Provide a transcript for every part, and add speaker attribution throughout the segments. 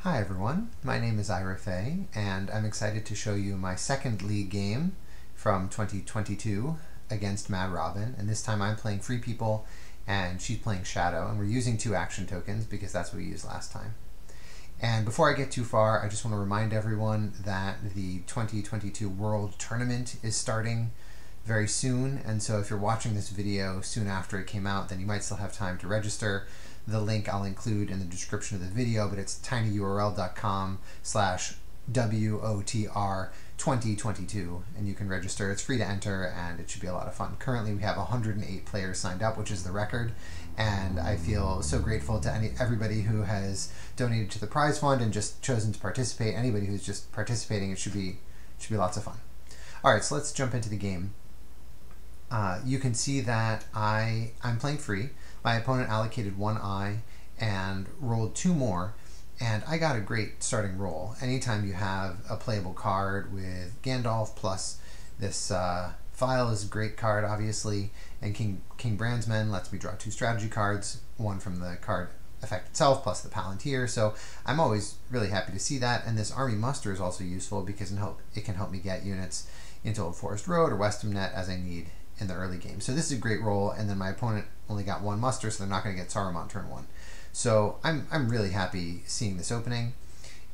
Speaker 1: Hi everyone, my name is Ira Fay, and I'm excited to show you my second league game from 2022 against Mad Robin, and this time I'm playing Free People and she's playing Shadow, and we're using two action tokens because that's what we used last time. And before I get too far, I just want to remind everyone that the 2022 World Tournament is starting very soon, and so if you're watching this video soon after it came out, then you might still have time to register. The link I'll include in the description of the video, but it's tinyurl.com slash WOTR 2022, and you can register. It's free to enter, and it should be a lot of fun. Currently, we have 108 players signed up, which is the record, and I feel so grateful to any everybody who has donated to the prize fund and just chosen to participate. Anybody who's just participating, it should be should be lots of fun. All right, so let's jump into the game. Uh, you can see that I I'm playing free. My opponent allocated one eye and rolled two more and I got a great starting roll. Anytime you have a playable card with Gandalf plus this uh, Phial is a great card, obviously, and King King Brand's Men lets me draw two strategy cards, one from the card effect itself plus the Palantir. So I'm always really happy to see that. And this Army Muster is also useful because it, can help me get units into Old Forest Road or Westemnet as I need in the early game. So this is a great roll, and then my opponent only got one muster, so they're not going to get Saruman turn one. So I'm, I'm really happy seeing this opening,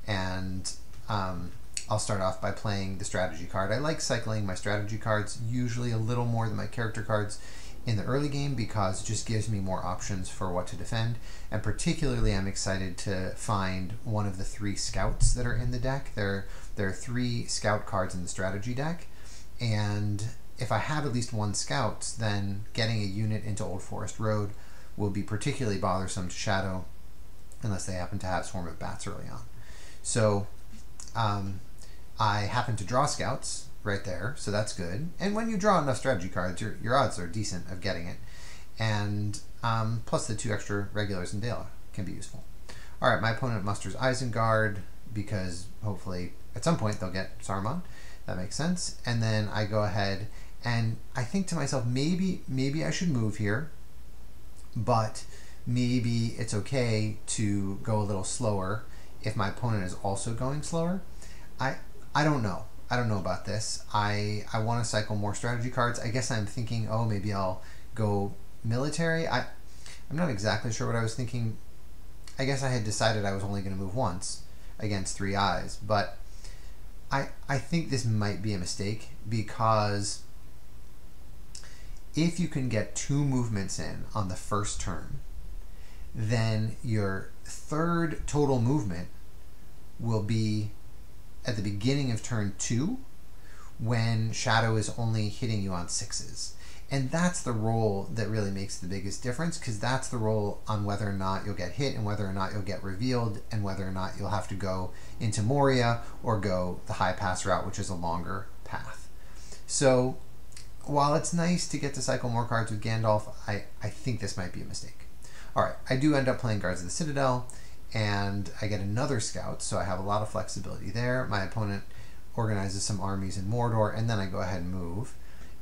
Speaker 1: and um, I'll start off by playing the strategy card. I like cycling my strategy cards usually a little more than my character cards in the early game because it just gives me more options for what to defend. And particularly, I'm excited to find one of the three scouts that are in the deck. There, there are three scout cards in the strategy deck, and if I have at least one scout, then getting a unit into Old Forest Road will be particularly bothersome to Shadow unless they happen to have Swarm of Bats early on. So um, I happen to draw scouts right there, so that's good. And when you draw enough strategy cards, your, your odds are decent of getting it. And um, plus the two extra regulars in Dale can be useful. All right, my opponent musters Isengard because hopefully at some point they'll get Saruman. That makes sense. And then I go ahead and I think to myself, maybe maybe I should move here but maybe it's okay to go a little slower if my opponent is also going slower. I I don't know. I don't know about this. I I want to cycle more strategy cards. I guess I'm thinking, oh, maybe I'll go military. I I'm not exactly sure what I was thinking. I guess I had decided I was only going to move once against three eyes, but I I think this might be a mistake because if you can get two movements in on the first turn, then your third total movement will be at the beginning of turn two when Shadow is only hitting you on sixes. And that's the role that really makes the biggest difference because that's the role on whether or not you'll get hit and whether or not you'll get revealed and whether or not you'll have to go into Moria or go the high pass route, which is a longer path. So while it's nice to get to cycle more cards with Gandalf, I, I think this might be a mistake. Alright, I do end up playing Guards of the Citadel, and I get another scout, so I have a lot of flexibility there. My opponent organizes some armies in Mordor, and then I go ahead and move,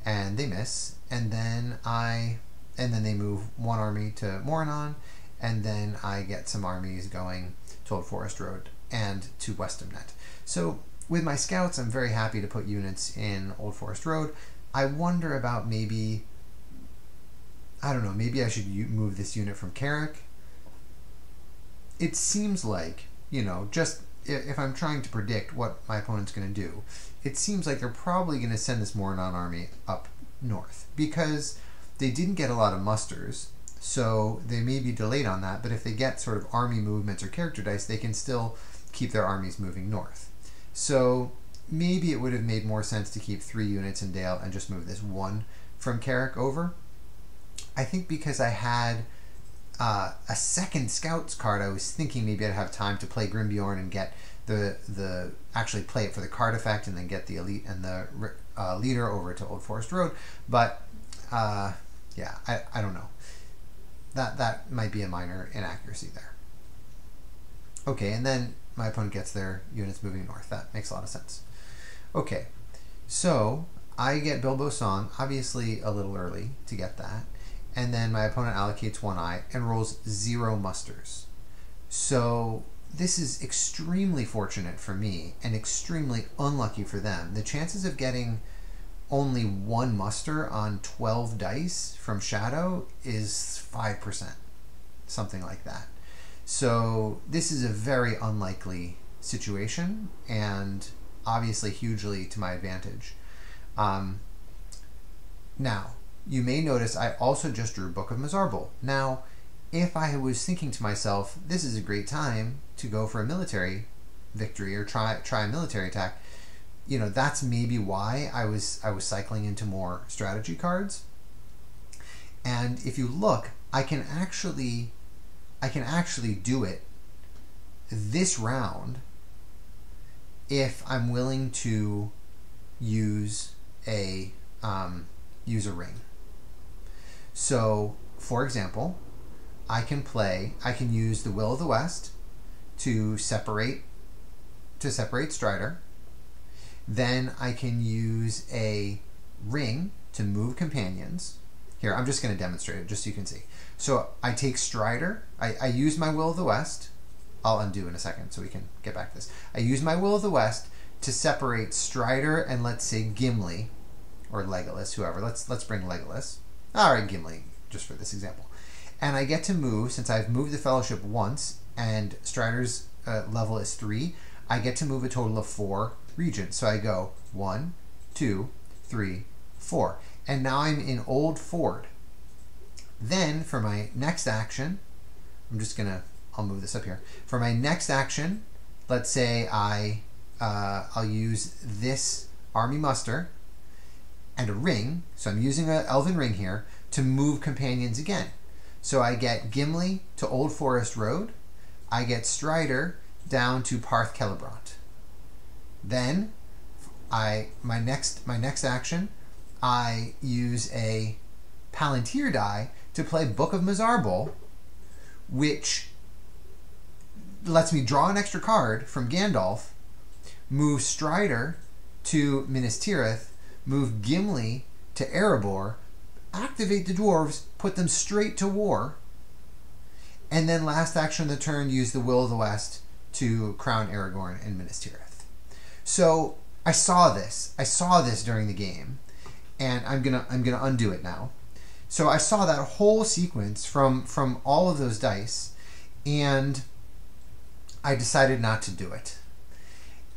Speaker 1: and they miss, and then I and then they move one army to Morannon, and then I get some armies going to Old Forest Road and to Westemnet. So with my scouts, I'm very happy to put units in Old Forest Road. I wonder about maybe, I don't know, maybe I should move this unit from Carrock. It seems like, you know, just if I'm trying to predict what my opponent's going to do, it seems like they're probably going to send this Morannon army up north because they didn't get a lot of musters, so they may be delayed on that. But if they get sort of army movements or character dice, they can still keep their armies moving north. So maybe it would have made more sense to keep three units in Dale and just move this one from Carrock over. I think because I had uh, a second Scouts card, I was thinking maybe I'd have time to play Grimbeorn and get the the actually play it for the card effect and then get the elite and the uh, leader over to Old Forest Road. But uh, yeah, I, I don't know. That that might be a minor inaccuracy there. Okay, and then my opponent gets their units moving north. That makes a lot of sense. Okay, so I get Bilbo Song, obviously a little early to get that, and then my opponent allocates one eye and rolls zero musters. So this is extremely fortunate for me and extremely unlucky for them. The chances of getting only one muster on 12 dice from Shadow is 5%, something like that. So this is a very unlikely situation and obviously hugely to my advantage. Um, now, you may notice I also just drew Book of Mazarbul. Now, if I was thinking to myself, this is a great time to go for a military victory or try try a military attack, you know, that's maybe why I was I was cycling into more strategy cards. And if you look, I can actually I can actually do it this round if I'm willing to use a um, use a ring. So, for example, I can play. I can use the Will of the West to separate to separate Strider. Then I can use a ring to move companions. Here, I'm just going to demonstrate it just so you can see. So I take Strider. I, I use my Will of the West. I'll undo in a second so we can get back to this. I use my Will of the West to separate Strider and let's say Gimli or Legolas, whoever. Let's let's bring Legolas. All right, Gimli, just for this example. And I get to move since I've moved the Fellowship once, and Strider's uh, level is three. I get to move a total of four regions. So I go one, two, three, four, and now I'm in Old Ford. Then for my next action, I'm just gonna I'll move this up here. For my next action, let's say I uh, I'll use this army muster and a ring. So I'm using an elven ring here to move companions again. So I get Gimli to Old Forest Road. I get Strider down to Parth Celebrant. Then I my next my next action, I use a Palantir die to play Book of Mazarbul, which lets me draw an extra card from Gandalf, move Strider to Minas Tirith, move Gimli to Erebor, activate the dwarves, put them straight to war, and then last action of the turn, use the Will of the West to crown Aragorn and Minas Tirith. So I saw this. I saw this during the game, and I'm gonna I'm gonna undo it now. So I saw that whole sequence from from all of those dice, and I decided not to do it,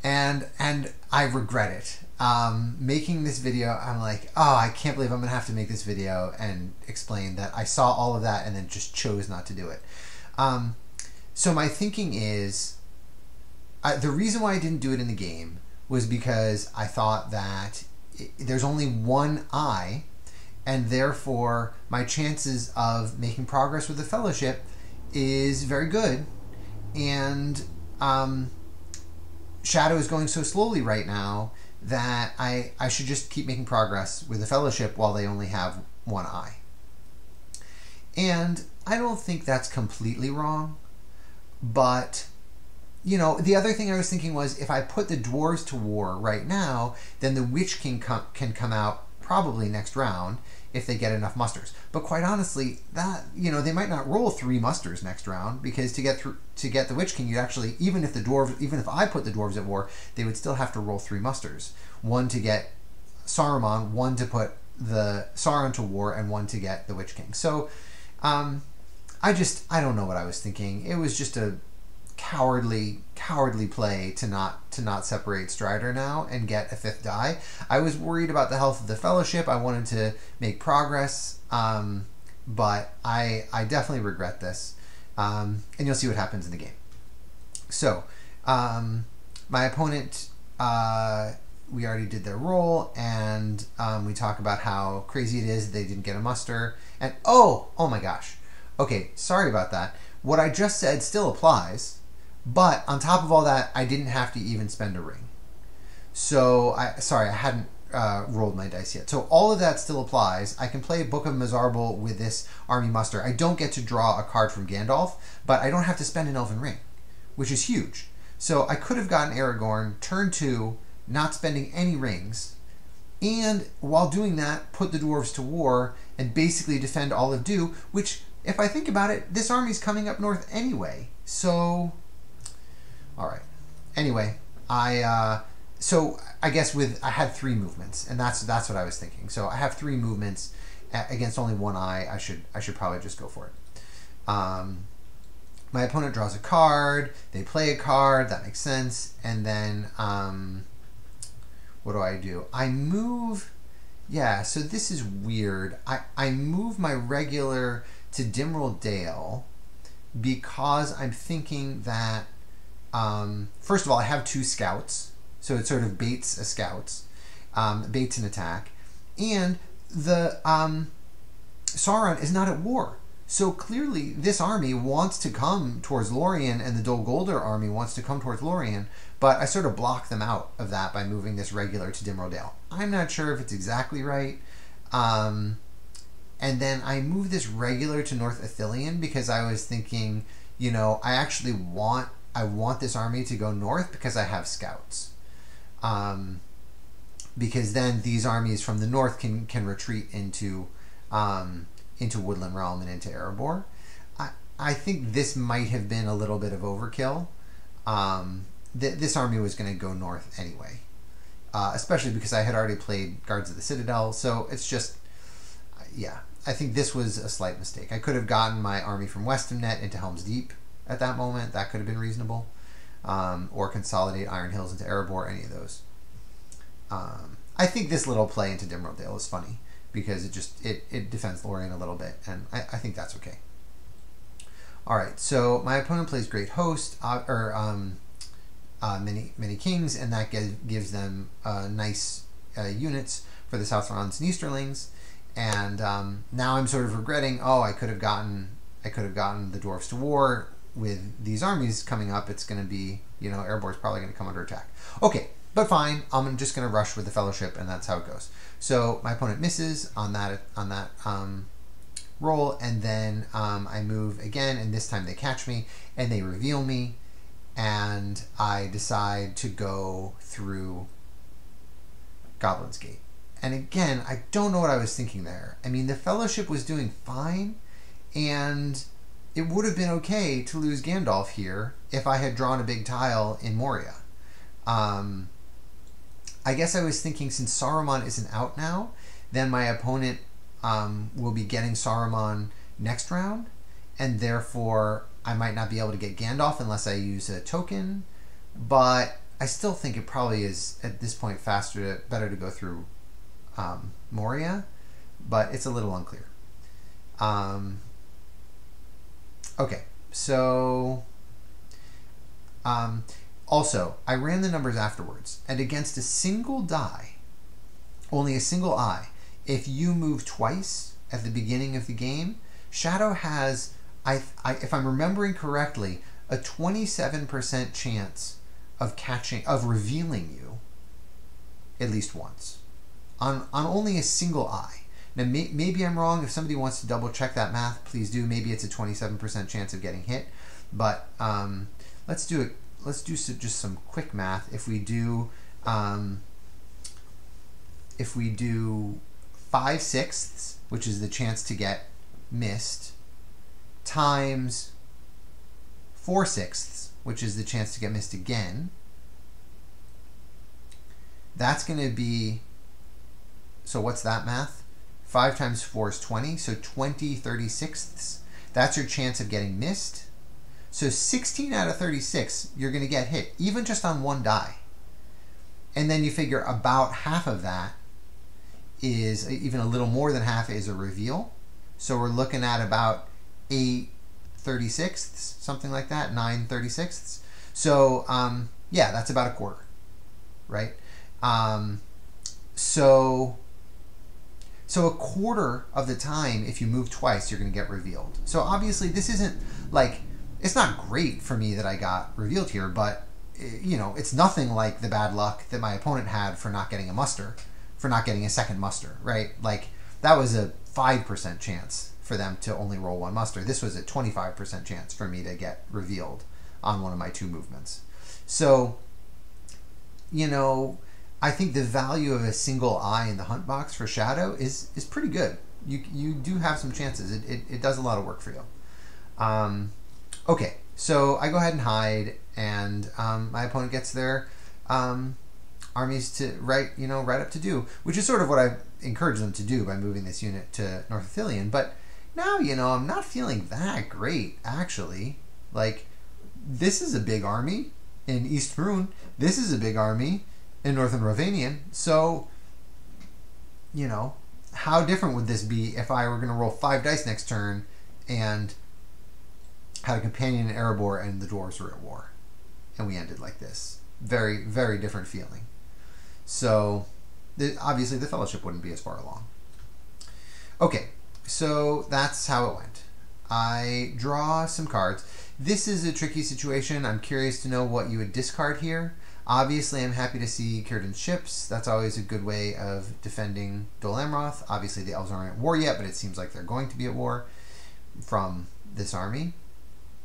Speaker 1: and and I regret it. Um, making this video, I'm like, oh, I can't believe I'm gonna have to make this video and explain that I saw all of that and then just chose not to do it. Um, so my thinking is, I, the reason why I didn't do it in the game was because I thought that it, there's only one eye, and therefore my chances of making progress with the fellowship is very good, and um, Shadow is going so slowly right now that I, I should just keep making progress with the fellowship while they only have one eye. And I don't think that's completely wrong, but you know, the other thing I was thinking was if I put the dwarves to war right now, then the Witch King com- can come out probably next round if they get enough musters. But quite honestly, that you know they might not roll three musters next round because to get through to get the Witch King, you actually even if the dwarves even if I put the dwarves at war, they would still have to roll three musters. One to get Saruman, one to put the Sauron to war, and one to get the Witch King. So, um, I just I don't know what I was thinking. It was just a cowardly cowardly play to not to not separate Strider now and get a fifth die. I was worried about the health of the Fellowship. I wanted to make progress, um, but I I definitely regret this, um, and you'll see what happens in the game. So, um, my opponent. Uh, we already did their roll, and um, we talk about how crazy it is they didn't get a muster. And oh, oh my gosh. Okay, sorry about that. What I just said still applies but on top of all that, I didn't have to even spend a ring. So I sorry, I hadn't uh, rolled my dice yet. So all of that still applies. I can play Book of Mazarbul with this army muster. I don't get to draw a card from Gandalf, but I don't have to spend an Elven Ring, which is huge. So I could have gotten Aragorn turn two, not spending any rings, and while doing that, put the dwarves to war and basically defend all of Dune. Which, if I think about it, this army's coming up north anyway. So anyway, I uh, so I guess with I had three movements, and that's that's what I was thinking. So I have three movements against only one eye. I should I should probably just go for it. Um, my opponent draws a card. They play a card. That makes sense. And then um, what do I do? I move. Yeah. So this is weird. I I move my regular to Dimrill Dale because I'm thinking that um, first of all I have two scouts so it sort of baits a scout, um, baits an attack, and the um, Sauron is not at war. So clearly, this army wants to come towards Lorien, and the Dol Guldur army wants to come towards Lorien. But I sort of block them out of that by moving this regular to Dimrill Dale. I'm not sure if it's exactly right. Um, and then I move this regular to North Ithilien because I was thinking, you know, I actually want I want this army to go north because I have scouts um, because then these armies from the north can can retreat into um, into Woodland Realm and into Erebor. I I think this might have been a little bit of overkill. Um, th- this army was going to go north anyway, uh, especially because I had already played Guards of the Citadel. So it's just, yeah, I think this was a slight mistake. I could have gotten my army from Westemnet into Helm's Deep at that moment. That could have been reasonable um, or consolidate Iron Hills into Erebor, any of those. Um, I think this little play into Dimrill Dale is funny because it just it, it defends Lorien a little bit, and I, I think that's okay. All right, so my opponent plays Great Host uh, or um, uh, many many kings, and that gives, gives them uh, nice uh, units for the Southrons and Easterlings. And um, now I'm sort of regretting. Oh, I could have gotten I could have gotten the dwarves to war with these armies coming up, it's going to be, you know, Erebor's probably going to come under attack. Okay, but fine. I'm just going to rush with the Fellowship, and that's how it goes. So my opponent misses on that on that um, roll, and then um, I move again, and this time they catch me, and they reveal me, and I decide to go through Goblin's Gate. And again, I don't know what I was thinking there. I mean, the Fellowship was doing fine, and it would have been okay to lose Gandalf here if I had drawn a big tile in Moria. Um, I guess I was thinking since Saruman isn't out now, then my opponent um, will be getting Saruman next round, and therefore I might not be able to get Gandalf unless I use a token. But I still think it probably is at this point faster, to, better to go through um, Moria, but it's a little unclear. Um, Okay, so um, also I ran the numbers afterwards, and against a single die, only a single eye, if you move twice at the beginning of the game, Shadow has, I, I if I'm remembering correctly, a 27% chance of catching of revealing you at least once on on only a single eye. Now, may, maybe I'm wrong. If somebody wants to double check that math, please do. Maybe it's a 27% chance of getting hit. But um, let's do it. Let's do so, just some quick math. If we do, um, if we do five sixths, which is the chance to get missed, times four sixths, which is the chance to get missed again, that's going to be. So what's that math? 5 times 4 is 20, so 20 36ths. That's your chance of getting missed. So 16 out of 36, you're going to get hit, even just on one die. And then you figure about half of that is, even a little more than half is a reveal. So we're looking at about 8 36ths, something like that, 9 36ths. So, um, yeah, that's about a quarter, right? Um, so so a quarter of the time, if you move twice, you're going to get revealed. So obviously, this isn't like it's not great for me that I got revealed here, but eh, you know, it's nothing like the bad luck that my opponent had for not getting a muster, for not getting a second muster, right? Like that was a five percent chance for them to only roll one muster. This was a twenty five percent chance for me to get revealed on one of my two movements. So, you know, I think the value of a single eye in the hunt box for Shadow is is pretty good. You you do have some chances. It, it, it does a lot of work for you. Um, okay, so I go ahead and hide, and um, my opponent gets their um, armies to right, you know, right up to do, which is sort of what I encourage them to do by moving this unit to North Ithilien. But now, you know, I'm not feeling that great actually. Like, this is a big army in East Rhûn. This is a big army in Northern Rhovanion. So, you know, how different would this be if I were going to roll five dice next turn and had a companion in Erebor and the dwarves were at war? And we ended like this. Very, very different feeling. So, the, obviously, the fellowship wouldn't be as far along. Okay, so that's how it went. I draw some cards. This is a tricky situation. I'm curious to know what you would discard here. Obviously, I'm happy to see Círdan's ships. That's always a good way of defending Dol Amroth. Obviously, the elves aren't at war yet, but it seems like they're going to be at war from this army.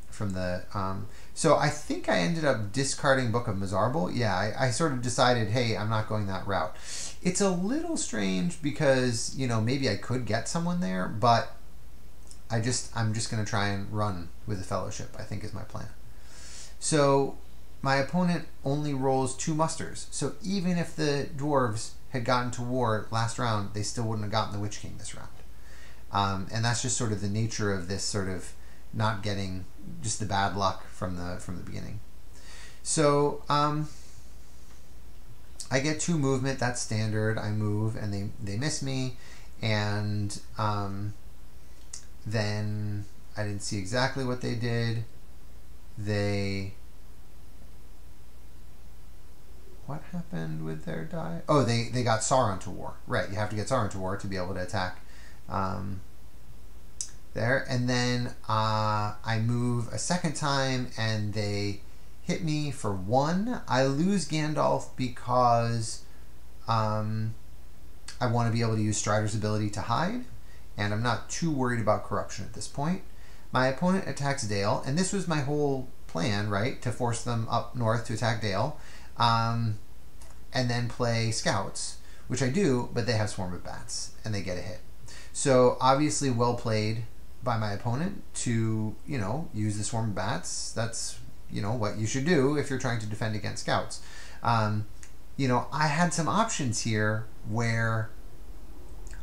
Speaker 1: From the um, so I think I ended up discarding Book of Mazarbul. Yeah, I, I sort of decided, hey, I'm not going that route. It's a little strange because you know maybe I could get someone there, but I just I'm just going to try and run with the Fellowship. I think is my plan. So my opponent only rolls two musters. So even if the dwarves had gotten to war last round, they still wouldn't have gotten the Witch King this round. Um, and that's just sort of the nature of this sort of not getting just the bad luck from the from the beginning. So um, I get two movement. That's standard. I move and they they miss me, and um, then I didn't see exactly what they did. They what happened with their die? Oh, they, they got Sauron to war. Right, you have to get Sauron to war to be able to attack um, there. And then uh, I move a second time and they hit me for one. I lose Gandalf because um, I want to be able to use Strider's ability to hide. And I'm not too worried about corruption at this point. My opponent attacks Dale, and this was my whole plan, right? To force them up north to attack Dale um, and then play scouts, which I do, but they have swarm of bats and they get a hit. So obviously, well played by my opponent to you know use the swarm of bats. That's you know what you should do if you're trying to defend against scouts. Um, you know, I had some options here where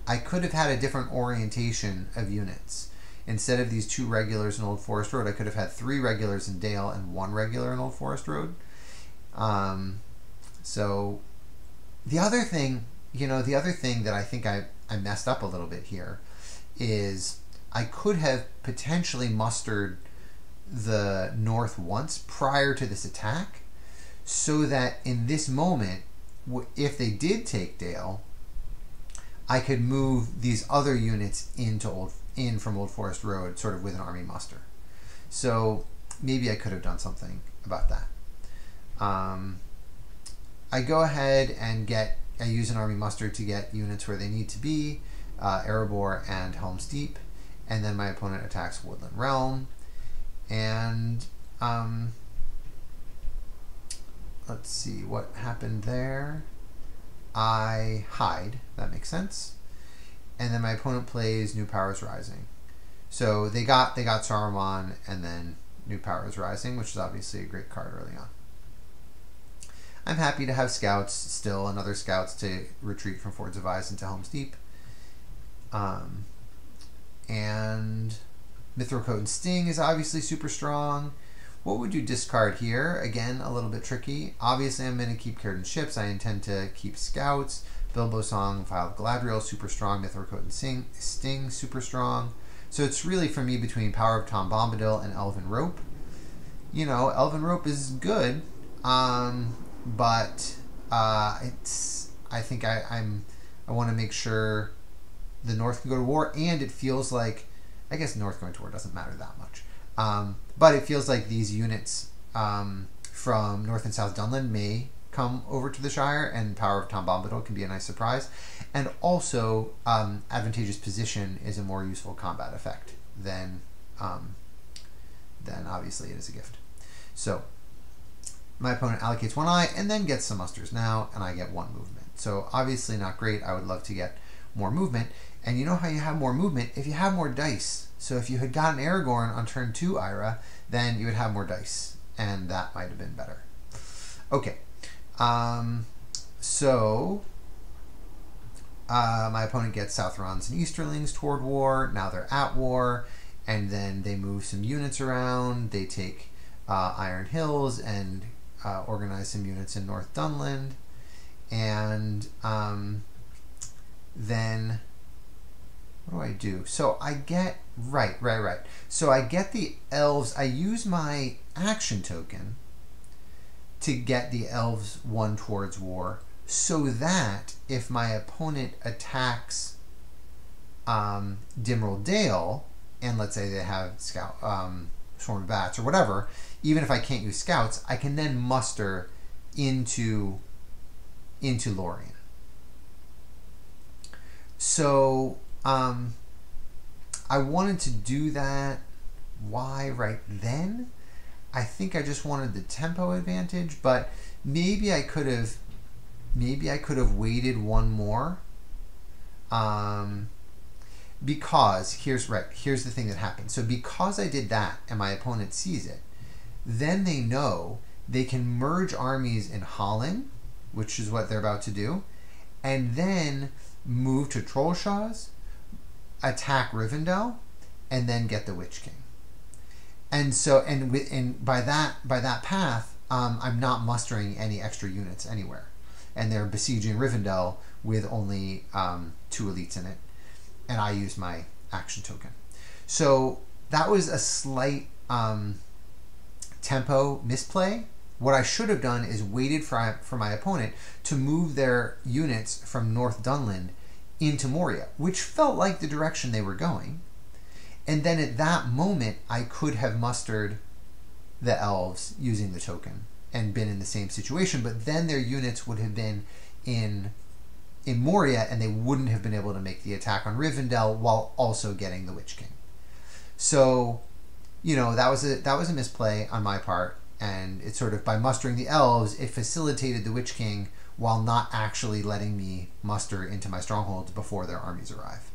Speaker 1: I could have had a different orientation of units. Instead of these two regulars in Old Forest Road, I could have had three regulars in Dale and one regular in Old Forest Road. Um, so the other thing, you know, the other thing that I think I, I messed up a little bit here is I could have potentially mustered the north once prior to this attack so that in this moment, if they did take Dale, I could move these other units into old in from Old Forest Road, sort of with an army muster. So maybe I could have done something about that. Um, I go ahead and get, I use an army muster to get units where they need to be, uh, Erebor and Helm's Deep, and then my opponent attacks Woodland Realm, and um, let's see what happened there. I hide, that makes sense, and then my opponent plays New Powers Rising. So they got they got Saruman and then New Powers Rising, which is obviously a great card early on. I'm happy to have scouts still and other scouts to retreat from Fords of into Helm's Deep. Um, and Mithril and Sting is obviously super strong. What would you discard here? Again, a little bit tricky. Obviously, I'm going to keep Círdan's ships. I intend to keep scouts. Bilbo Song, Vial of Galadriel, super strong. Mithril and Sting, Sting, super strong. So it's really for me between Power of Tom Bombadil and Elven Rope. You know, Elven Rope is good. Um, but uh, it's I think I, I'm I want to make sure the North can go to war, and it feels like I guess North going to war doesn't matter that much, um, but it feels like these units um, from North and South Dunland may come over to the Shire, and Power of Tom Bombadil can be a nice surprise, and also um, advantageous position is a more useful combat effect than um, than obviously it is a gift. So my opponent allocates one eye and then gets some musters now, and I get one movement. So obviously not great. I would love to get more movement. And you know how you have more movement? If you have more dice. So if you had gotten Aragorn on turn two, Ira, then you would have more dice. and that might have been better. Okay, um, so uh, my opponent gets Southrons and Easterlings toward war. Now they're at war, and then they move some units around. They take uh, Iron Hills and uh, organize some units in North Dunland, and um, then what do I do? So I get right, right, right. So I get the elves. I use my action token to get the elves one towards war so that if my opponent attacks um, Dale, and let's say they have scout um, swarm of bats or whatever, even if I can't use scouts, I can then muster into into Lorien. So um, I wanted to do that. Why right then? I think I just wanted the tempo advantage, but maybe I could have maybe I could have waited one more. Um, because here's right here's the thing that happened. So because I did that and my opponent sees it, then they know they can merge armies in Hollin, which is what they're about to do, and then move to Trollshaws, attack Rivendell, and then get the Witch King. And so and with and by that by that path, um, I'm not mustering any extra units anywhere and they're besieging Rivendell with only um, two elites in it, and I use my action token. So that was a slight um, tempo misplay. What I should have done is waited for, for my opponent to move their units from North Dunland into Moria, which felt like the direction they were going. And then at that moment, I could have mustered the elves using the token and been in the same situation, but then their units would have been in in Moria and they wouldn't have been able to make the attack on Rivendell while also getting the Witch King. So, you know, that was a that was a misplay on my part and it sort of by mustering the elves, it facilitated the Witch King while not actually letting me muster into my strongholds before their armies arrive.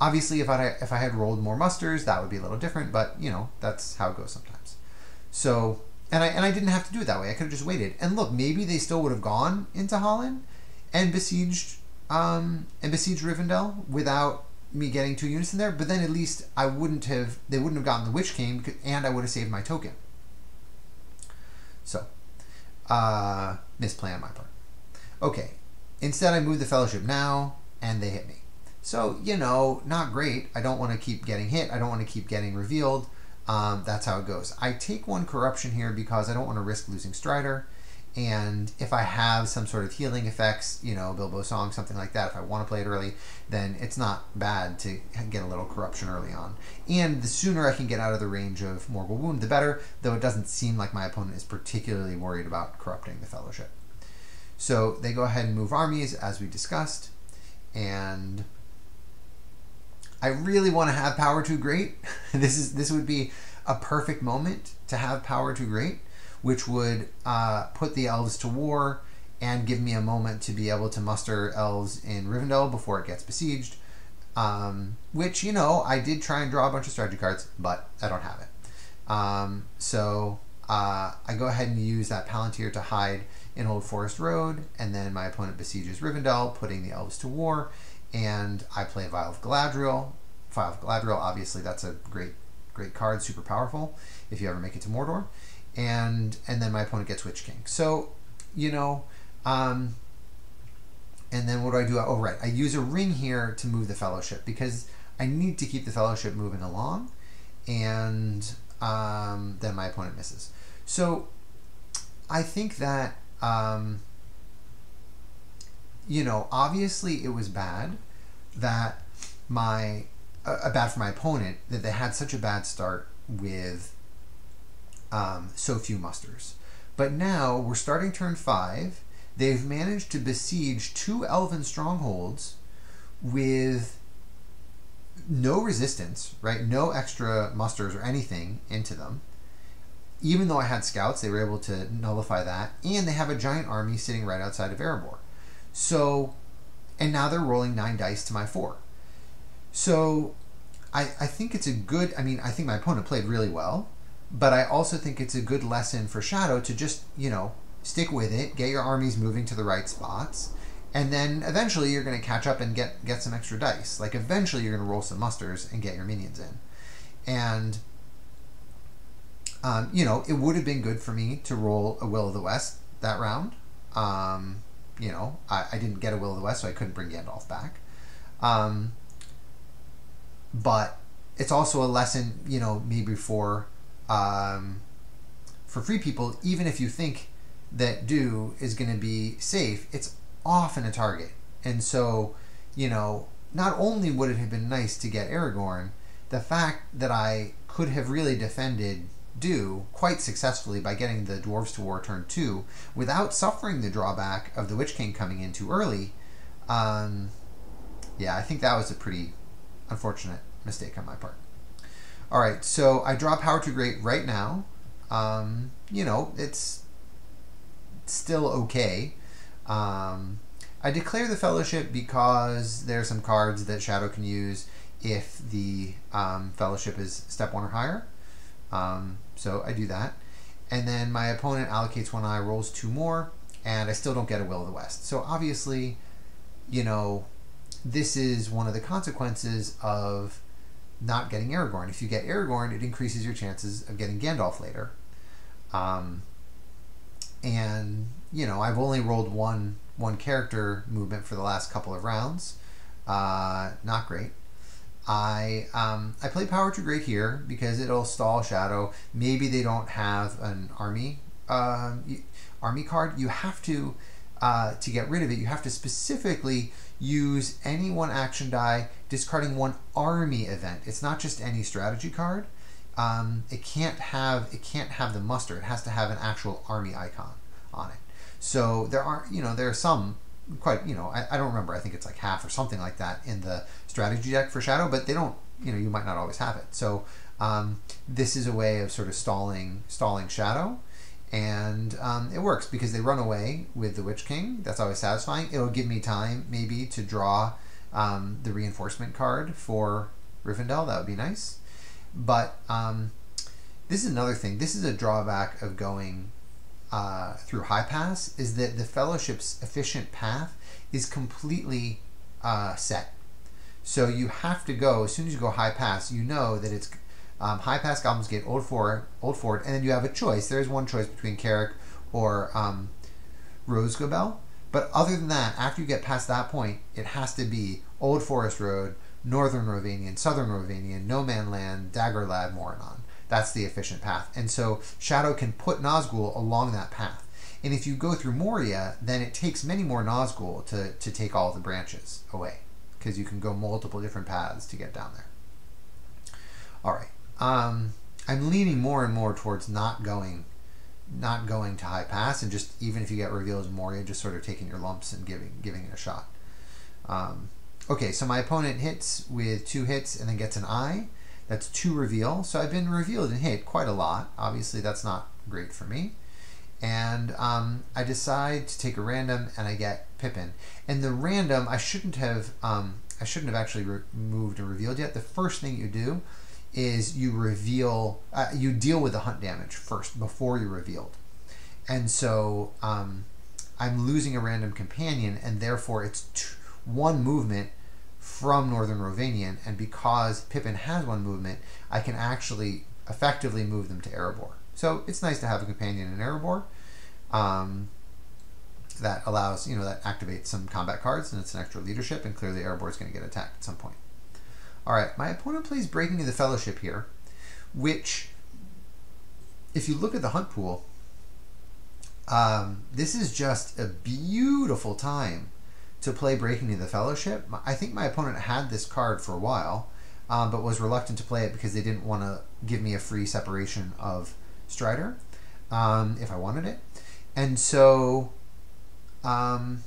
Speaker 1: Obviously, if I if I had rolled more musters, that would be a little different, but you know, that's how it goes sometimes. So, and I and I didn't have to do it that way. I could have just waited. And look, maybe they still would have gone into Hollin and besieged um, and besieged Rivendell without me getting two units in there. But then at least I wouldn't have they wouldn't have gotten the Witch King, and I would have saved my token. So, uh, misplay on my part. Okay, instead I move the Fellowship now, and they hit me. So you know, not great. I don't want to keep getting hit. I don't want to keep getting revealed. Um, that's how it goes. I take one corruption here because I don't want to risk losing Strider. And if I have some sort of healing effects, you know, Bilbo Song, something like that, if I want to play it early, then it's not bad to get a little corruption early on. And the sooner I can get out of the range of Morgul Wound, the better, though it doesn't seem like my opponent is particularly worried about corrupting the Fellowship. So they go ahead and move armies, as we discussed, and I really want to have power too great. this is this would be a perfect moment to have power too great, which would uh, put the elves to war and give me a moment to be able to muster elves in Rivendell before it gets besieged. Um, which you know I did try and draw a bunch of strategy cards, but I don't have it. Um, so uh, I go ahead and use that Palantir to hide in Old Forest Road, and then my opponent besieges Rivendell, putting the elves to war and I play Vial of Galadriel. Vial of Galadriel, obviously, that's a great, great card, super powerful if you ever make it to Mordor. And and then my opponent gets Witch King. So, you know, um, and then what do I do? Oh, right, I use a ring here to move the Fellowship because I need to keep the Fellowship moving along, and um, then my opponent misses. So, I think that. Um, you know, obviously it was bad that my uh, bad for my opponent that they had such a bad start with um, so few musters. But now we're starting turn five. They've managed to besiege two elven strongholds with no resistance, right? No extra musters or anything into them. Even though I had scouts, they were able to nullify that. And they have a giant army sitting right outside of Erebor. So, and now they're rolling nine dice to my four. So, I, I think it's a good. I mean, I think my opponent played really well, but I also think it's a good lesson for Shadow to just, you know, stick with it, get your armies moving to the right spots, and then eventually you're going to catch up and get get some extra dice. Like eventually you're going to roll some musters and get your minions in. And um, you know, it would have been good for me to roll a Will of the West that round. Um, you know, I, I, didn't get a Will of the West, so I couldn't bring Gandalf back. Um, but it's also a lesson, you know, maybe for um, for free people, even if you think that do is going to be safe, it's often a target. And so, you know, not only would it have been nice to get Aragorn, the fact that I could have really defended do quite successfully by getting the Dwarves to War turn two without suffering the drawback of the Witch King coming in too early. Um, yeah, I think that was a pretty unfortunate mistake on my part. All right, so I draw Power Too Great right now. Um, you know, it's still okay. Um, I declare the Fellowship because there are some cards that Shadow can use if the um, Fellowship is step one or higher. Um, so I do that. And then my opponent allocates one eye, rolls two more, and I still don't get a Will of the West. So obviously, you know, this is one of the consequences of not getting Aragorn. If you get Aragorn, it increases your chances of getting Gandalf later. Um, and you know, I've only rolled one one character movement for the last couple of rounds. Uh, not great. I um, I play Power Too Great here because it'll stall Shadow. Maybe they don't have an army uh, army card. You have to uh, to get rid of it. You have to specifically use any one action die, discarding one army event. It's not just any strategy card. Um, it can't have it can't have the muster. It has to have an actual army icon on it. So there are you know there are some quite you know I, I don't remember. I think it's like half or something like that in the strategy deck for Shadow, but they don't, you know, you might not always have it. So um, this is a way of sort of stalling stalling Shadow, and um, it works because they run away with the Witch King. That's always satisfying. It'll give me time maybe to draw um, the reinforcement card for Rivendell. That would be nice. But um, this is another thing. This is a drawback of going uh, through High Pass is that the Fellowship's efficient path is completely uh, set. So you have to go as soon as you go high pass. You know that it's um, high pass Goblin's Gate, Old Ford, Old Ford, and then you have a choice. There is one choice between Carrock or um, Rhosgobel. But other than that, after you get past that point, it has to be Old Forest Road, Northern Rhovanion, Southern Rhovanion, No Man Land, Dagorlad, Morannon. That's the efficient path. And so Shadow can put Nazgul along that path. And if you go through Moria, then it takes many more Nazgul to, to take all the branches away because you can go multiple different paths to get down there. All right. Um, I'm leaning more and more towards not going, not going to high pass, and just even if you get revealed as Moria, just sort of taking your lumps and giving giving it a shot. Um, okay, so my opponent hits with two hits and then gets an eye. That's two reveal. So I've been revealed and hit quite a lot. Obviously, that's not great for me. And um, I decide to take a random, and I get Pippin. And the random, I shouldn't have, um, I shouldn't have actually removed and revealed yet. The first thing you do is you reveal, uh, you deal with the hunt damage first before you're revealed. And so um, I'm losing a random companion, and therefore it's t- one movement from Northern Rhovanion. And because Pippin has one movement, I can actually effectively move them to Erebor. So it's nice to have a companion in Erebor. Um, that allows, you know, that activates some combat cards and it's an extra leadership, and clearly Erebor is going to get attacked at some point. All right, my opponent plays Breaking of the Fellowship here, which, if you look at the hunt pool, um, this is just a beautiful time to play Breaking of the Fellowship. I think my opponent had this card for a while, um, but was reluctant to play it because they didn't want to give me a free separation of Strider um, if I wanted it. And so um,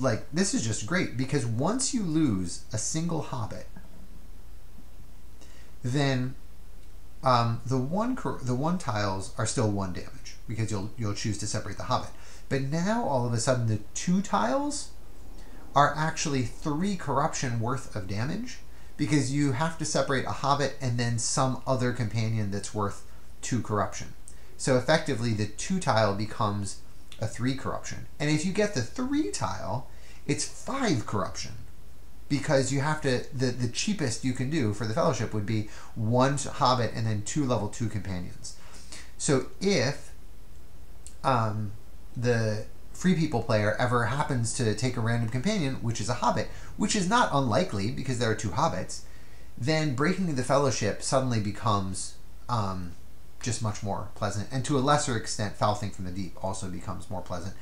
Speaker 1: like this is just great because once you lose a single hobbit, then um, the one the one tiles are still one damage because you'll you'll choose to separate the hobbit. But now all of a sudden the two tiles are actually three corruption worth of damage because you have to separate a hobbit and then some other companion that's worth two corruption. So effectively, the two tile becomes a three corruption. And if you get the three tile, it's five corruption because you have to the, the cheapest you can do for the fellowship would be one hobbit and then two level two companions so if um, the free people player ever happens to take a random companion which is a hobbit which is not unlikely because there are two hobbits then breaking the fellowship suddenly becomes um, just much more pleasant and to a lesser extent foul thing from the deep also becomes more pleasant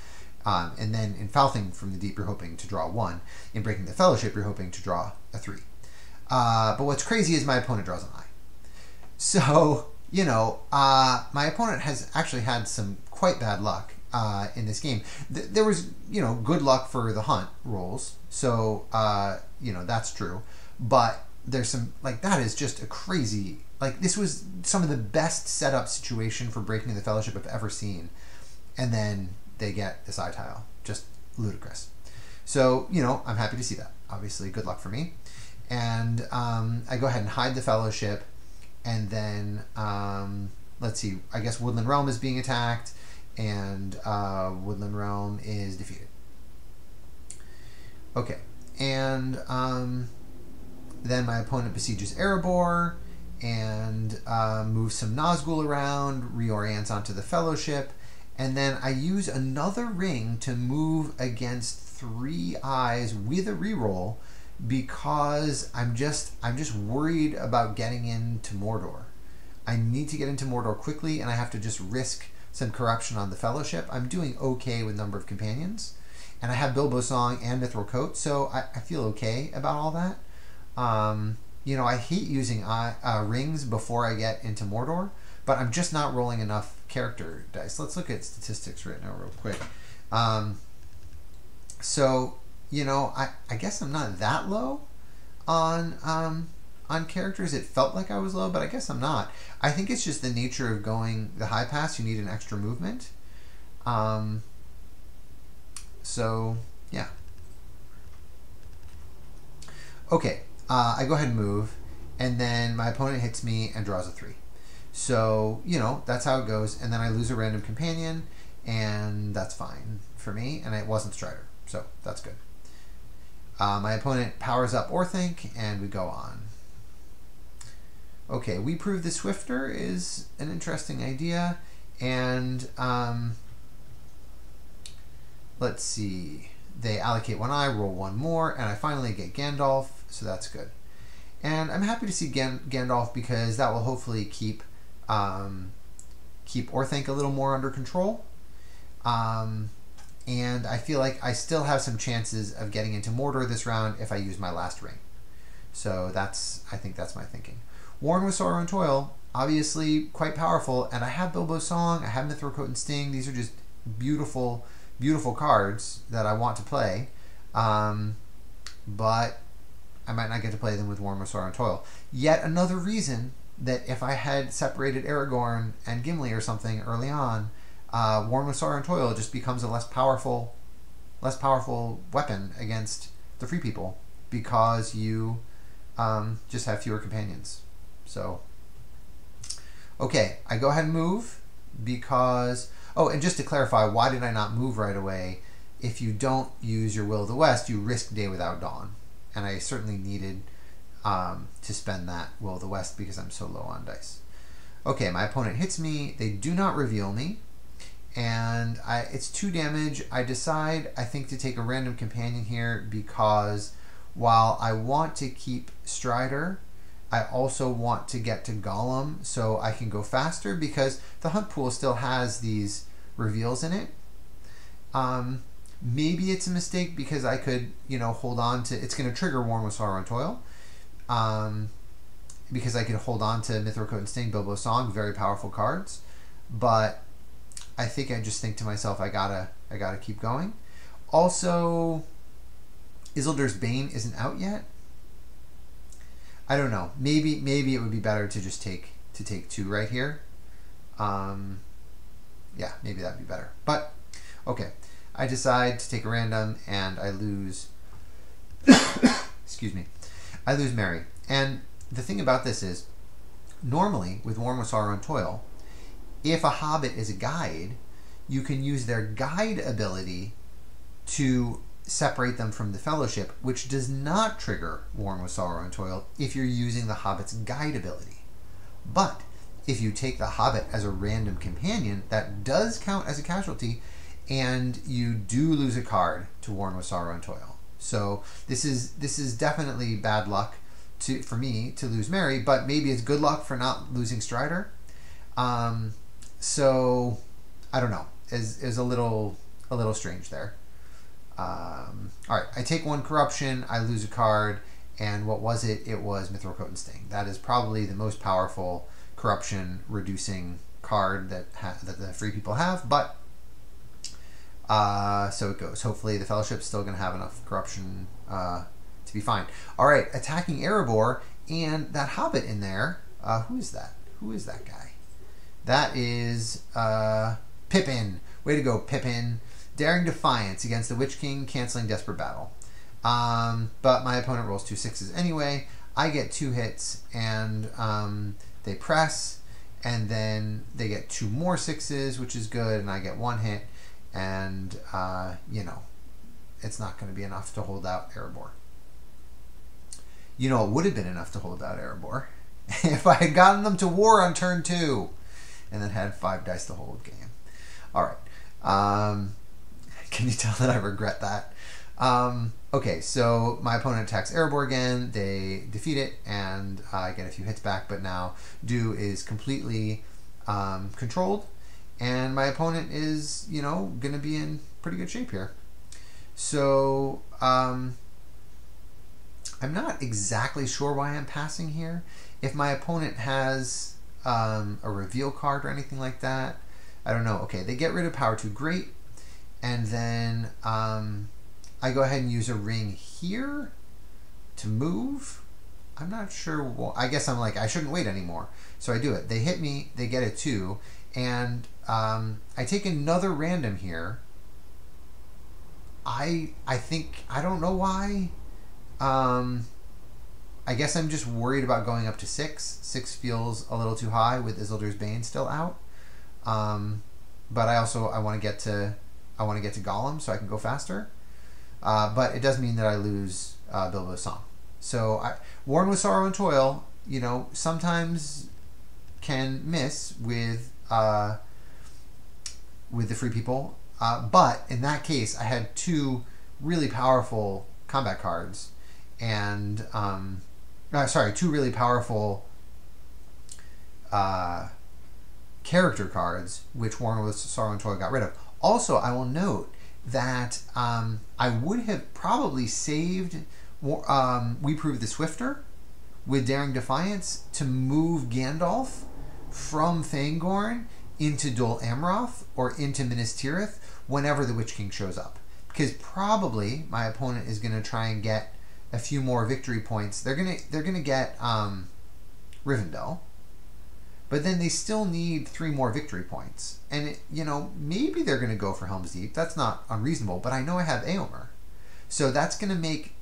Speaker 1: um, and then in Foul Thing from the Deep, you're hoping to draw one. In Breaking the Fellowship, you're hoping to draw a three. Uh, but what's crazy is my opponent draws an eye. So, you know, uh, my opponent has actually had some quite bad luck uh, in this game. Th- there was, you know, good luck for the hunt rolls. So, uh, you know, that's true. But there's some, like, that is just a crazy, like, this was some of the best setup situation for Breaking the Fellowship I've ever seen. And then they get this eye tile. Just ludicrous. So, you know, I'm happy to see that. Obviously, good luck for me. And um, I go ahead and hide the fellowship. And then, um, let's see, I guess Woodland Realm is being attacked. And uh, Woodland Realm is defeated. Okay. And um, then my opponent besieges Erebor and uh, moves some Nazgul around, reorients onto the Fellowship, and then I use another ring to move against three eyes with a reroll because I'm just I'm just worried about getting into Mordor. I need to get into Mordor quickly and I have to just risk some corruption on the fellowship. I'm doing okay with number of companions. And I have Bilbo Song and Mithril Coat, so I, I feel okay about all that. Um, you know, I hate using uh, rings before I get into Mordor but I'm just not rolling enough character dice. Let's look at statistics right now, real quick. Um, so, you know, I, I guess I'm not that low on um, on characters. It felt like I was low, but I guess I'm not. I think it's just the nature of going the high pass. You need an extra movement. Um, so, yeah. Okay, uh, I go ahead and move, and then my opponent hits me and draws a three. So, you know, that's how it goes. And then I lose a random companion, and that's fine for me. And it wasn't Strider, so that's good. Uh, my opponent powers up Orthanc, and we go on. Okay, we prove the Swifter is an interesting idea, and um, let's see. They allocate one eye, roll one more, and I finally get Gandalf, so that's good. And I'm happy to see Gandalf because that will hopefully keep um, keep Orthanc a little more under control. Um, and I feel like I still have some chances of getting into Mordor this round if I use my last ring. So that's, I think that's my thinking. Worn with Sorrow and Toil, obviously quite powerful, and I have Bilbo's Song, I have Mithril and Sting. These are just beautiful, beautiful cards that I want to play. Um, but I might not get to play them with Sorrow and Toil. Yet another reason that if I had separated Aragorn and Gimli or something early on, uh, and Toil just becomes a less powerful, less powerful weapon against the free people because you um, just have fewer companions. So, okay, I go ahead and move because. Oh, and just to clarify, why did I not move right away? If you don't use your Will of the West, you risk Day Without Dawn, and I certainly needed um, to spend that Will of the West because I'm so low on dice. Okay, my opponent hits me. They do not reveal me. And I, it's two damage. I decide, I think, to take a random companion here because while I want to keep Strider, I also want to get to Gollum so I can go faster because the hunt pool still has these reveals in it. Um, maybe it's a mistake because I could, you know, hold on to. It's going to trigger Worn with Sorrow and Toil um, because I could hold on to Mithril Coat and Sting, Bilbo Song, very powerful cards. But I think I just think to myself, I gotta, I gotta keep going. Also, Isildur's Bane isn't out yet. I don't know. Maybe, maybe it would be better to just take to take two right here. Um, yeah, maybe that'd be better. But okay, I decide to take a random and I lose. excuse me. I lose Merry. And the thing about this is, normally with Worn with Sorrow and Toil, if a hobbit is a guide, you can use their guide ability to separate them from the fellowship, which does not trigger Worn with Sorrow and Toil if you're using the hobbit's guide ability. But if you take the hobbit as a random companion, that does count as a casualty, and you do lose a card to Worn with Sorrow and Toil. So this is this is definitely bad luck to for me to lose Merry, but maybe it's good luck for not losing Strider. Um, so I don't know. Is is a little a little strange there. Um, all right, I take one corruption, I lose a card, and what was it? It was Mithril Coat Sting. That is probably the most powerful corruption reducing card that ha- that the free people have, but uh, so it goes. Hopefully, the Fellowship's still going to have enough corruption uh, to be fine. All right, attacking Erebor and that Hobbit in there. Uh, who is that? Who is that guy? That is uh, Pippin. Way to go, Pippin. Daring Defiance against the Witch King, canceling Desperate Battle. Um, but my opponent rolls two sixes anyway. I get two hits, and um, they press, and then they get two more sixes, which is good, and I get one hit, and uh, you know, it's not going to be enough to hold out Erebor. You know, it would have been enough to hold out Erebor if I had gotten them to war on turn two, and then had five dice to hold the game. All right. Um, can you tell that I regret that? Um, okay, so my opponent attacks Erebor again. They defeat it, and I get a few hits back. But now do is completely um, controlled, and my opponent is, you know, going to be in pretty good shape here. So um, I'm not exactly sure why I'm passing here. If my opponent has um, a reveal card or anything like that, I don't know. Okay, they get rid of Power Too Great, and then um, I go ahead and use a ring here to move. I'm not sure. Well, I guess I'm like I shouldn't wait anymore, so I do it. They hit me, they get a two, and um, I take another random here. I I think I don't know why. Um, I guess I'm just worried about going up to six. Six feels a little too high with Isildur's Bane still out. Um, but I also I want to get to I want to get to Gollum so I can go faster. Uh, but it does mean that I lose uh, Bilbo's song. So I, Worn with Sorrow and Toil, you know, sometimes can miss with uh, with the free people. Uh, but in that case, I had two really powerful combat cards, and um, uh, sorry, two really powerful uh, character cards, which Worn with Sorrow and Toil got rid of. Also, I will note that um, I would have probably saved um, We Prove the Swifter with Daring Defiance to move Gandalf from Fangorn into Dol Amroth or into Minas Tirith whenever the Witch King shows up. Because probably my opponent is going to try and get a few more victory points. They're gonna they're gonna get um, Rivendell, but then they still need three more victory points. And, it, you know, maybe they're going to go for Helm's Deep. That's not unreasonable, but I know I have Eomer. So that's going to make.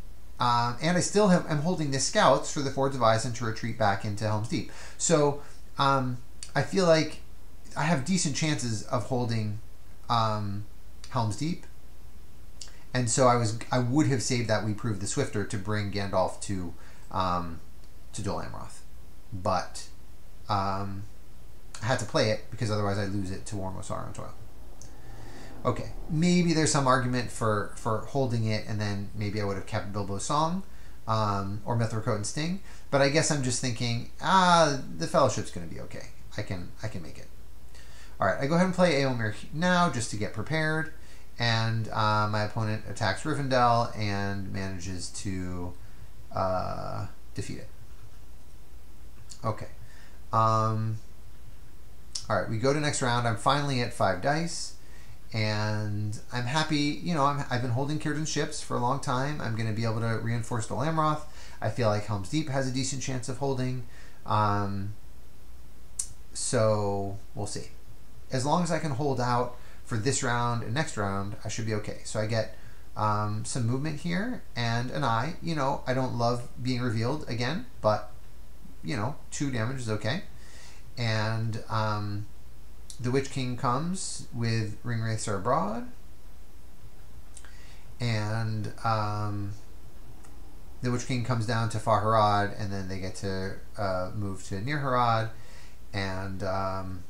Speaker 1: Um, and I still have, I'm holding the scouts for the Fords of Isen to retreat back into Helm's Deep. So um, I feel like I have decent chances of holding um, Helm's Deep. And so I was I would have saved that we proved the Swifter to bring Gandalf to um, to Dol Amroth. But um, I had to play it because otherwise I lose it to with and Toil. Okay, maybe there's some argument for for holding it, and then maybe I would have kept Bilbo's song um, or Mithril and Sting. But I guess I'm just thinking, ah, the Fellowship's going to be okay. I can I can make it. All right, I go ahead and play Eomer now just to get prepared, and uh, my opponent attacks Rivendell and manages to uh, defeat it. Okay. Um, all right, we go to next round. I'm finally at five dice, and I'm happy. You know, i have been holding Círdan's ships for a long time. I'm going to be able to reinforce the Amroth. I feel like Helm's Deep has a decent chance of holding. Um, so we'll see. As long as I can hold out for this round and next round, I should be okay. So I get um, some movement here and an eye. You know, I don't love being revealed again, but you know, two damage is okay. And um, the Witch King comes with Ringwraiths are abroad. And um, the Witch King comes down to Far Harad, and then they get to uh, move to Near Harad. And um,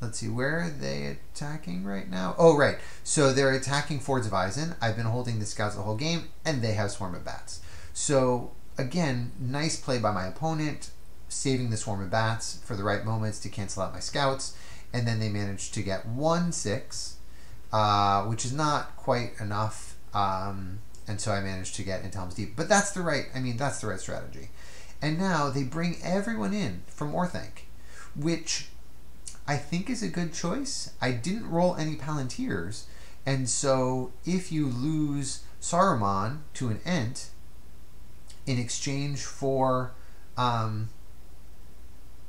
Speaker 1: let's see, where are they attacking right now? Oh, right. So they're attacking Fords of Isen. I've been holding the scouts the whole game, and they have Swarm of Bats. So, again, nice play by my opponent, saving the Swarm of Bats for the right moments to cancel out my scouts. And then they managed to get 1 6, uh, which is not quite enough. Um, and so I managed to get into Helm's Deep. But that's the right, I mean, that's the right strategy. And now they bring everyone in from Orthanc, which I think is a good choice. I didn't roll any Palantirs, and so if you lose Saruman to an Ent in exchange for um,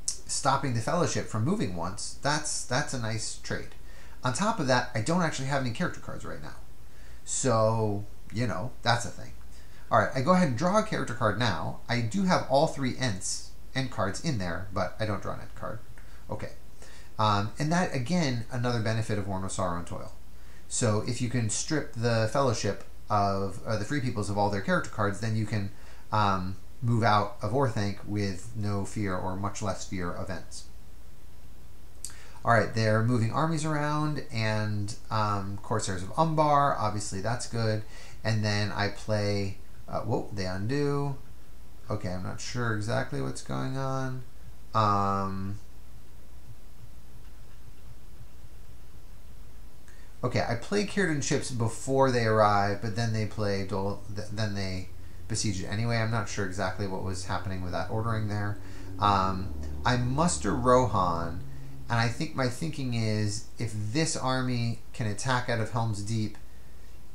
Speaker 1: stopping the Fellowship from moving once, that's that's a nice trade. On top of that, I don't actually have any character cards right now, so you know that's a thing. All right, I go ahead and draw a character card now. I do have all three Ents Ent cards in there, but I don't draw an Ent card. Okay. Um, and that, again, another benefit of Worn with Sorrow and Toil. So if you can strip the Fellowship of the Free Peoples of all their character cards, then you can um, move out of Orthanc with no fear or much less fear of Ents. All right, they're moving armies around and um, Corsairs of Umbar. Obviously, that's good. And then I play. Uh, whoa, they undo. Okay, I'm not sure exactly what's going on. Um, Okay, I play Círdan ships before they arrive, but then they play Dol- then they besiege it anyway. I'm not sure exactly what was happening with that ordering there. Um, I muster Rohan, and I think my thinking is if this army can attack out of Helm's Deep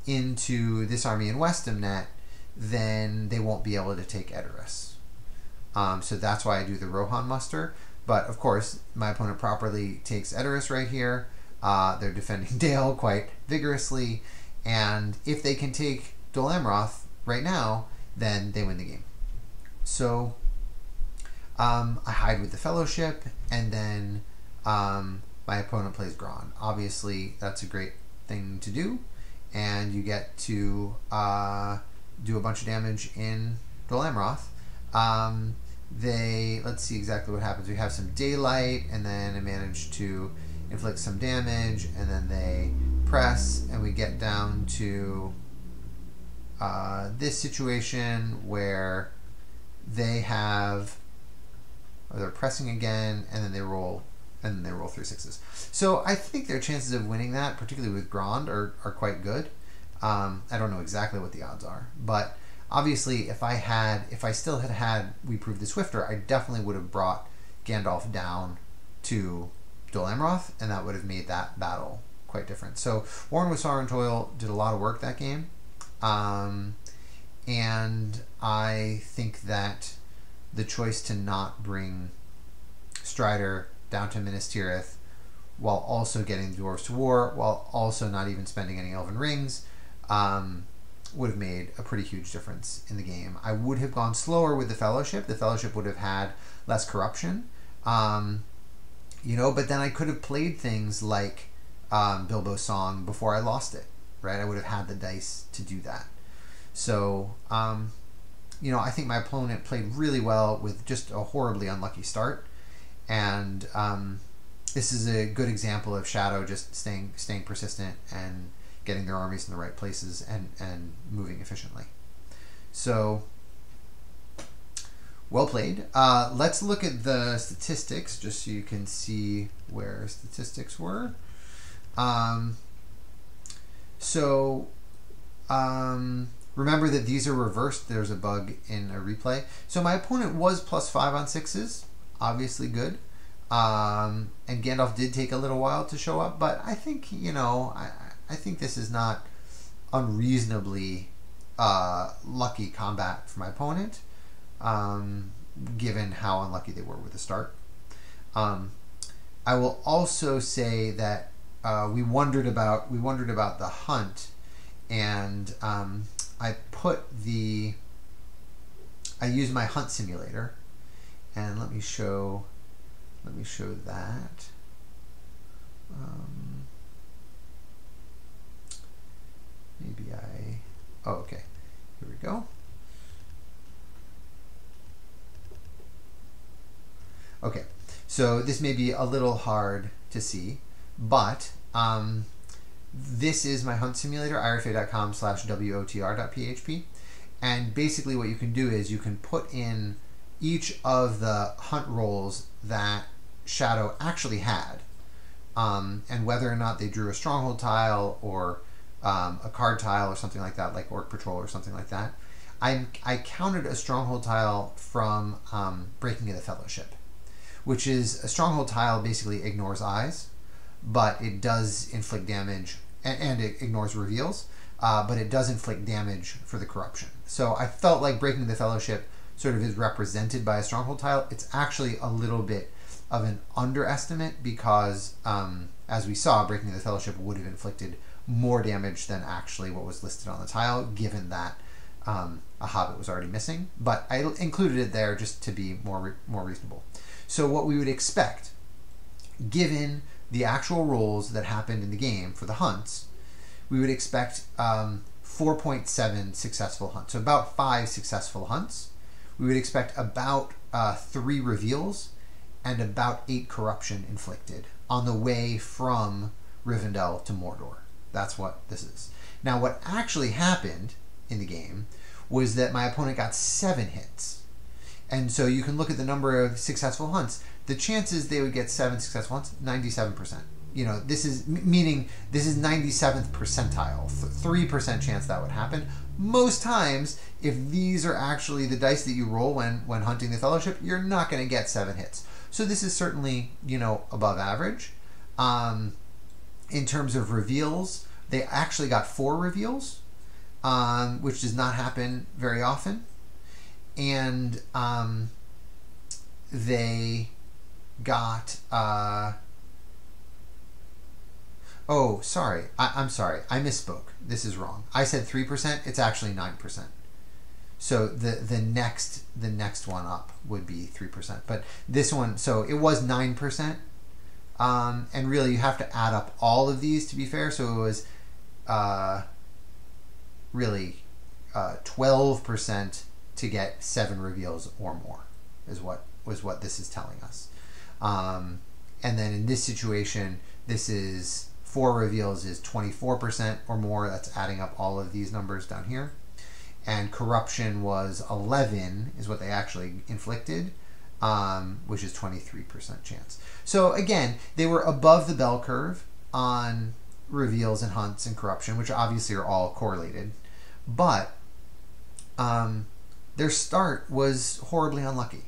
Speaker 1: into this army in Westemnet, then they won't be able to take Edoras. Um, so that's why I do the Rohan muster. But of course, my opponent properly takes Edoras right here. Uh, they're defending Dale quite vigorously, and if they can take Dol Amroth right now, then they win the game. So um, I hide with the Fellowship, and then um, my opponent plays Grond. Obviously, that's a great thing to do, and you get to uh, do a bunch of damage in Dol Amroth. Um, they let's see exactly what happens. We have some daylight, and then I manage to inflict some damage, and then they press, and we get down to uh, this situation where they have, or they're pressing again, and then they roll, and they roll three sixes. So I think their chances of winning that, particularly with Grond, are, are quite good. Um, I don't know exactly what the odds are, but obviously, if I had, if I still had had We Prove the Swifter, I definitely would have brought Gandalf down to Dol Amroth, and that would have made that battle quite different. So Worn with and Toil did a lot of work that game, um, and I think that the choice to not bring Strider down to Minas Tirith while also getting the Dwarves to War, while also not even spending any Elven Rings, um, would have made a pretty huge difference in the game. I would have gone slower with the Fellowship. The Fellowship would have had less corruption. Um, you know. But then I could have played things like um, Bilbo's song before I lost it, right? I would have had the dice to do that. So, um, you know, I think my opponent played really well with just a horribly unlucky start, and um, this is a good example of Shadow just staying staying persistent and getting their armies in the right places and and moving efficiently. So well played. Uh, let's look at the statistics just so you can see where statistics were. Um, so um, remember that these are reversed. There's a bug in a replay. So my opponent was plus five on sixes. Obviously good. Um, and Gandalf did take a little while to show up, but I think, you know, I, I think this is not unreasonably uh, lucky combat for my opponent um, given how unlucky they were with the start. Um, I will also say that uh, we wondered about we wondered about the hunt, and um, I put the I use my hunt simulator, and let me show let me show that. Um, maybe I oh okay here we go. Okay, so this may be a little hard to see, but um, this is my hunt simulator, irafay.com slash wotr.php. And basically what you can do is you can put in each of the hunt rolls that Shadow actually had, um, and whether or not they drew a stronghold tile or um, a card tile or something like that, like Orc Patrol or something like that. I, I counted a stronghold tile from um, Breaking of the Fellowship, which is a stronghold tile basically ignores eyes, but it does inflict damage and, and it ignores reveals, uh, but it does inflict damage for the corruption. So I felt like Breaking the Fellowship sort of is represented by a stronghold tile. It's actually a little bit of an underestimate because, um, as we saw, Breaking the Fellowship would have inflicted more damage than actually what was listed on the tile, given that um, a hobbit was already missing. But I included it there just to be more re- more reasonable. So what we would expect, given the actual rolls that happened in the game for the hunts, we would expect um, 4.7 successful hunts. So about five successful hunts. We would expect about uh, three reveals and about eight corruption inflicted on the way from Rivendell to Mordor. That's what this is. Now, what actually happened in the game was that my opponent got seven hits. And so you can look at the number of successful hunts. The chances they would get seven successful hunts, 97%. You know, this is meaning this is 97th percentile, 3% chance that would happen. Most times, if these are actually the dice that you roll when, when hunting the fellowship, you're not going to get seven hits. So this is certainly, you know, above average. Um, in terms of reveals, they actually got four reveals, um, which does not happen very often. And um, they got. Uh, oh, sorry. I, am sorry. I misspoke. This is wrong. I said 3%. It's actually 9%. So the the next the next one up would be three percent, but this one so it was nine percent, um, and really you have to add up all of these to be fair. So it was uh, really uh, twelve percent to get seven reveals or more is what was what this is telling us. Um, and then in this situation, this is four reveals is 24% or more. That's adding up all of these numbers down here. And corruption was 11 is what they actually inflicted, um, which is 23% chance. So again, they were above the bell curve on reveals and hunts and corruption, which obviously are all correlated. But um, their start was horribly unlucky.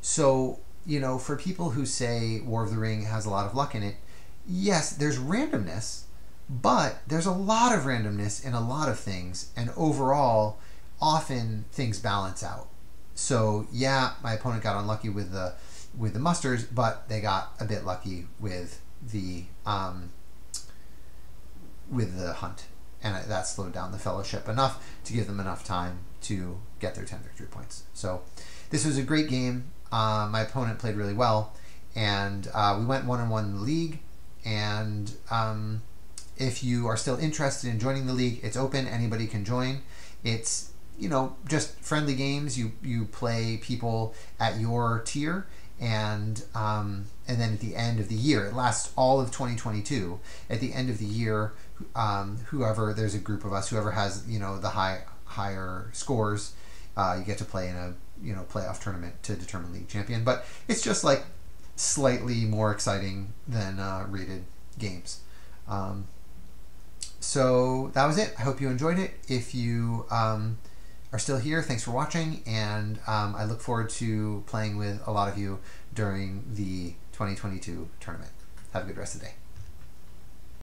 Speaker 1: So, you know, for people who say War of the Ring has a lot of luck in it, yes, there's randomness, but there's a lot of randomness in a lot of things, and overall, often things balance out. So yeah, my opponent got unlucky with the with the musters, but they got a bit lucky with the um, with the hunt, and that slowed down the fellowship enough to give them enough time to get their ten victory points. So this was a great game. Uh, my opponent played really well, and uh, we went one on one in the league. And um, if you are still interested in joining the league, it's open. Anybody can join. It's you know just friendly games. You you play people at your tier, and um, and then at the end of the year, it lasts all of 2022. At the end of the year, um, whoever there's a group of us, whoever has you know the high higher scores, uh, you get to play in a you know playoff tournament to determine league champion. But it's just like slightly more exciting than uh, rated games. Um, so that was it. I hope you enjoyed it. If you um, are still here, thanks for watching, and um, I look forward to playing with a lot of you during the 2022 tournament. Have a good rest of the day.